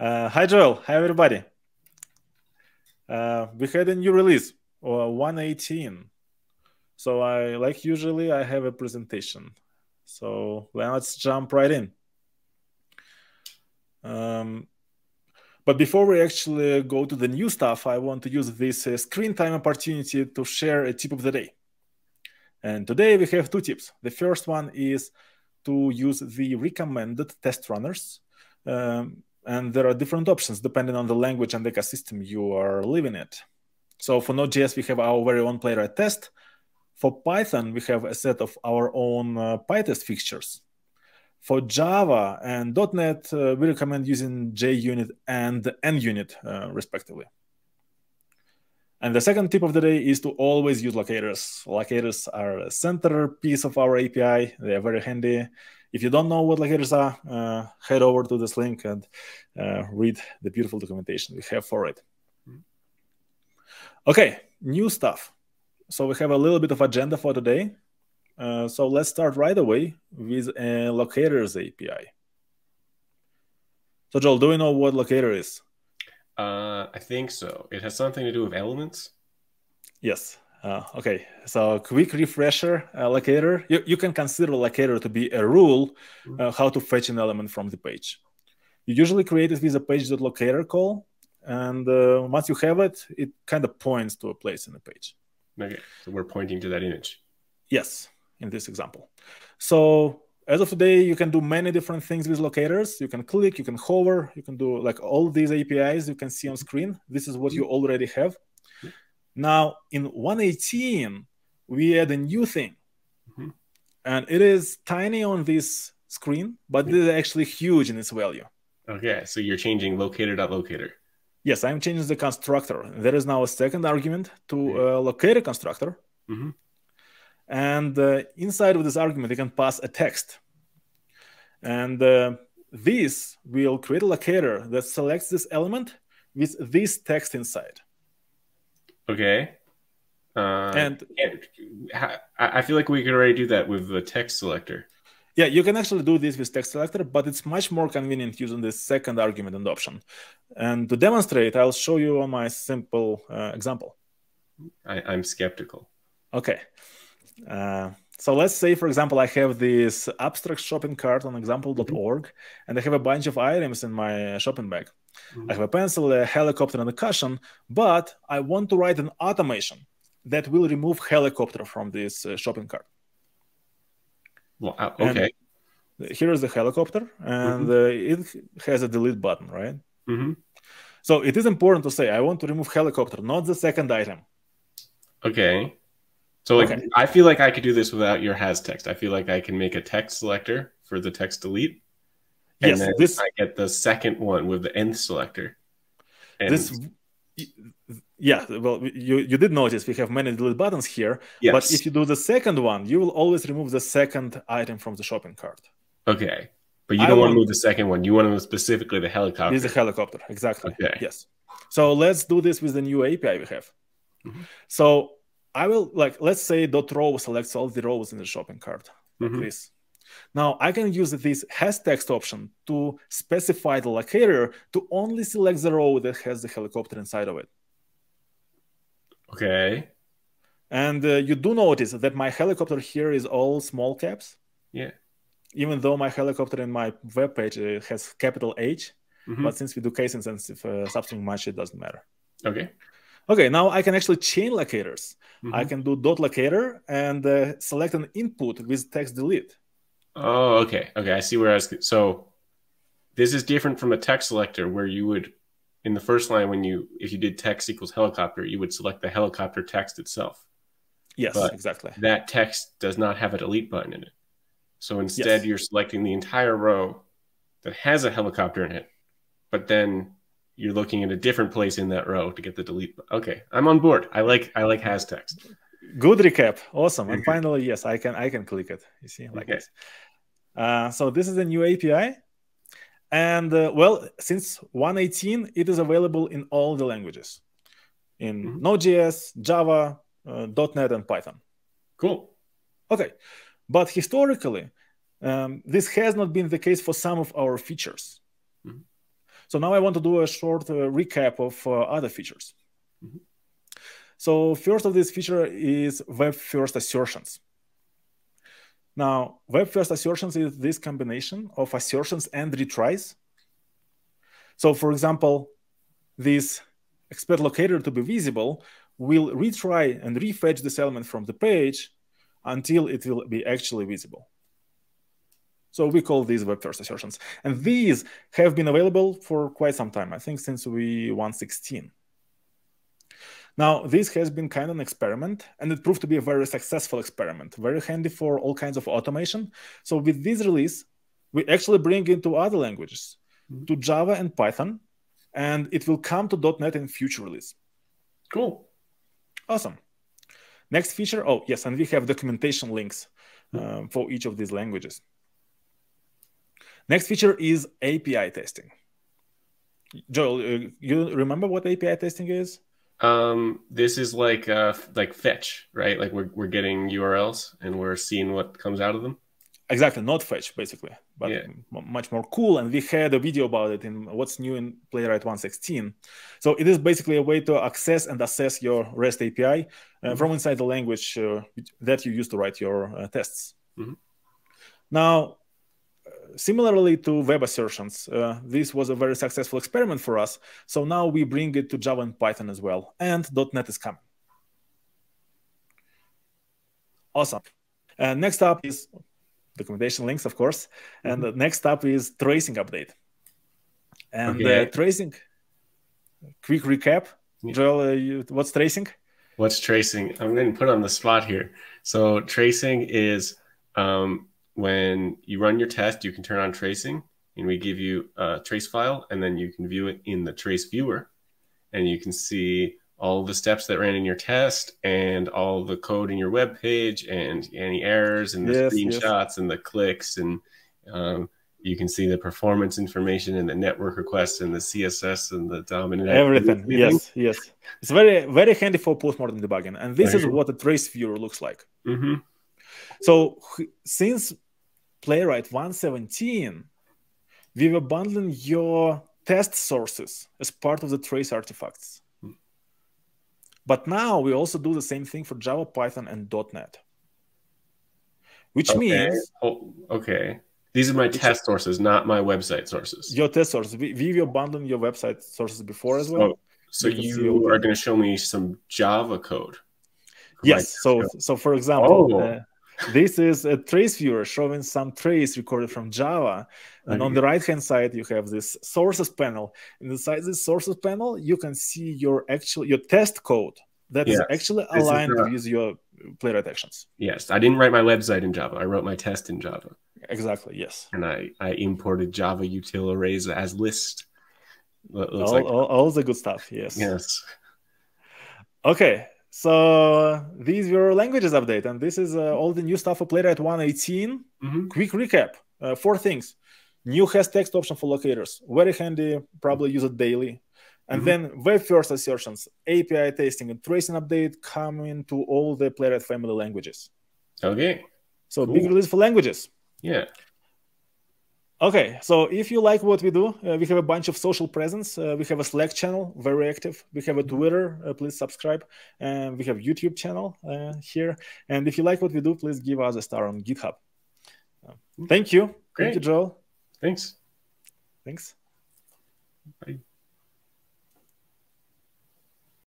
Uh, hi, Joel. Hi, everybody. Uh, we had a new release, uh, 118. So I, like usually, I have a presentation. So let's jump right in. Um, but before we actually go to the new stuff, I want to use this uh, screen time opportunity to share a tip of the day. And today we have two tips. The first one is to use the recommended test runners. Um, and there are different options depending on the language and ecosystem you are living in. So for Node.js, we have our very own playwright test. For Python, we have a set of our own uh, PyTest fixtures. For Java and .NET, uh, we recommend using JUnit and NUnit, uh, respectively. And the second tip of the day is to always use locators. Locators are a center piece of our API. They are very handy. If you don't know what locators are, uh, head over to this link and uh, read the beautiful documentation we have for it. Okay, new stuff. So we have a little bit of agenda for today. Uh, so let's start right away with a locators API. So Joel, do you know what locator is? Uh, I think so. It has something to do with elements. Yes. Uh, okay. So quick refresher uh, locator. You, you can consider locator to be a rule mm-hmm. uh, how to fetch an element from the page. You usually create it with a page.locator call, and uh, once you have it, it kind of points to a place in the page. Okay. So we're pointing to that image. Yes in this example. So as of today, you can do many different things with locators. You can click, you can hover, you can do like all these APIs you can see on screen. This is what you already have. Now in 118, we add a new thing. Mm-hmm. And it is tiny on this screen, but it is actually huge in its value. Okay, so you're changing locator.locator. Yes, I'm changing the constructor. There is now a second argument to a locator constructor. Mm-hmm. And uh, inside of this argument, you can pass a text. And uh, this will create a locator that selects this element with this text inside. Okay. Uh, and I feel like we could already do that with the text selector. Yeah, you can actually do this with text selector, but it's much more convenient using the second argument and option. And to demonstrate, I'll show you my simple uh, example. I, am skeptical. Okay. Uh, so let's say, for example, I have this abstract shopping cart on example.org, mm-hmm. and I have a bunch of items in my shopping bag. Mm-hmm. I have a pencil, a helicopter, and a cushion, but I want to write an automation that will remove helicopter from this uh, shopping cart. Well, uh, okay. And here is the helicopter, and mm-hmm. uh, it has a delete button, right? Mm-hmm. So it is important to say I want to remove helicopter, not the second item. Okay. So like okay. I feel like I could do this without your has text. I feel like I can make a text selector for the text delete. And yes, then this I get the second one with the nth selector. And this yeah, well you you did notice we have many delete buttons here. Yes. But if you do the second one, you will always remove the second item from the shopping cart. Okay. But you don't want to move the second one. You want to move specifically the helicopter. Is a helicopter, exactly. Okay. Yes. So let's do this with the new API we have. Mm-hmm. So I will like let's say dot row selects all the rows in the shopping cart like mm-hmm. this. Now I can use this has text option to specify the locator to only select the row that has the helicopter inside of it. Okay. And uh, you do notice that my helicopter here is all small caps. Yeah. Even though my helicopter in my web page uh, has capital H, mm-hmm. but since we do case insensitive uh, substring match, it doesn't matter. Okay. Okay, now I can actually chain locators. Mm-hmm. I can do dot locator and uh, select an input with text delete. Oh, okay. Okay, I see where I was. So this is different from a text selector where you would, in the first line, when you, if you did text equals helicopter, you would select the helicopter text itself. Yes, but exactly. That text does not have a delete button in it. So instead, yes. you're selecting the entire row that has a helicopter in it, but then you're looking at a different place in that row to get the delete. Okay, I'm on board. I like I like has text. Good recap. Awesome. And mm-hmm. finally, yes, I can I can click it. You see, like okay. this. Uh, so this is a new API, and uh, well, since 118, it is available in all the languages, in mm-hmm. Node.js, Java, uh, .NET, and Python. Cool. Okay, but historically, um, this has not been the case for some of our features. So now I want to do a short uh, recap of uh, other features. Mm-hmm. So first of this feature is web first assertions. Now, web first assertions is this combination of assertions and retries. So for example, this expect locator to be visible will retry and refetch this element from the page until it will be actually visible. So we call these web first assertions. And these have been available for quite some time, I think since we 116. Now, this has been kind of an experiment, and it proved to be a very successful experiment, very handy for all kinds of automation. So with this release, we actually bring into other languages, mm-hmm. to Java and Python, and it will come to .NET in future release. Cool. Awesome. Next feature, oh yes, and we have documentation links uh, for each of these languages. Next feature is API testing. Joel, uh, you remember what API testing is? Um, this is like uh, like fetch, right? Like we're we're getting URLs and we're seeing what comes out of them. Exactly, not fetch basically, but yeah. much more cool. And we had a video about it in what's new in Playwright 116. So it is basically a way to access and assess your REST API uh, mm-hmm. from inside the language uh, that you use to write your uh, tests. Mm-hmm. Now, similarly to web assertions, uh, this was a very successful experiment for us. So now we bring it to Java and Python as well, and .NET is coming. Awesome. And next up is documentation links, of course. And mm -hmm. the next up is tracing update. And okay. uh, tracing, quick recap. Yeah. Joel, uh, you, what's tracing? What's tracing? I'm going to put on the spot here. So tracing is um, when you run your test, you can turn on tracing and we give you a trace file and then you can view it in the trace viewer and you can see all the steps that ran in your test and all the code in your web page and any errors and the yes, screenshots yes. and the clicks and um, you can see the performance information and the network requests and the css and the DOM and everything. everything. yes yes it's very very handy for postmortem debugging and this right. is what a trace viewer looks like mm-hmm. So since Playwright 117, we were bundling your test sources as part of the trace artifacts. But now we also do the same thing for Java, Python, and .NET. Which okay. means... Oh, okay. These are my test sources, not my website sources. Your test sources. We, we were bundling your website sources before as well. So, so you are going to show me some Java code. Yes. So, so for example, oh. uh, this is a trace viewer showing some trace recorded from Java. And okay. on the right hand side, you have this sources panel. Inside this sources panel, you can see your actual your test code that yes. is actually aligned is with your playwright actions. Yes, I didn't write my website in Java. I wrote my test in Java. Exactly. Yes. And I I imported Java util arrays as list. All, like all, all the good stuff. Yes. Yes. Okay, so these were languages update, and this is uh, all the new stuff for Playwright 118. Mm-hmm. Quick recap: uh, four things. New has text option for locators, very handy. Probably use it daily. And mm-hmm. then web first assertions, API testing, and tracing update coming to all the Playwright family languages. Okay. So cool. big release for languages. Yeah. Okay, so if you like what we do, uh, we have a bunch of social presence. Uh, we have a Slack channel, very active. We have a Twitter, uh, please subscribe. And we have YouTube channel uh, here. And if you like what we do, please give us a star on GitHub. Uh, thank you. Great. Thank you, Joel. Thanks. Thanks. Bye.